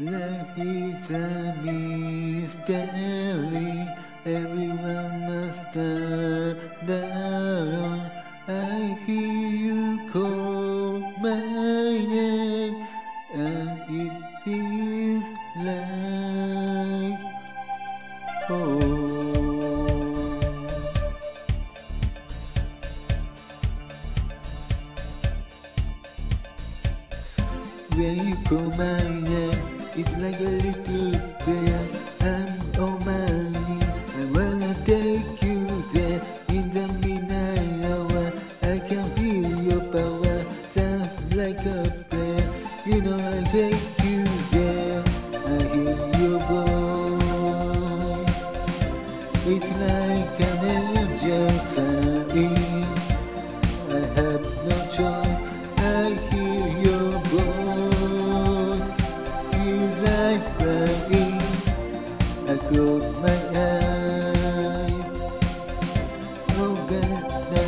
Life is a mystery. Everyone must know. I hear you call my name, and it feels like home. When you call my name, it's like a little prayer. I'm on my. I wanna take you there in the midnight hour. I can feel your power, Just like a prayer. You know I take you there. I hear your voice. It's like an Oh God,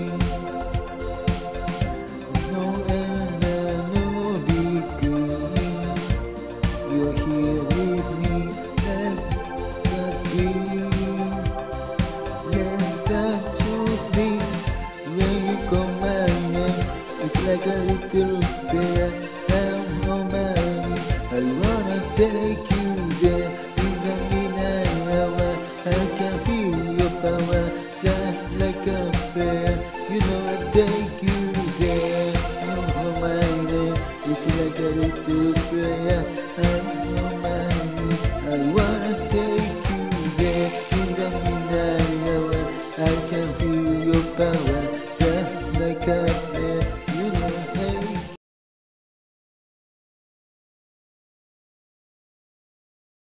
A. I'm my knees. I wanna take you there in hour. I can feel your power just like a prayer. You know I take you there. I'm on my. It's like a little prayer. I'm. I wanna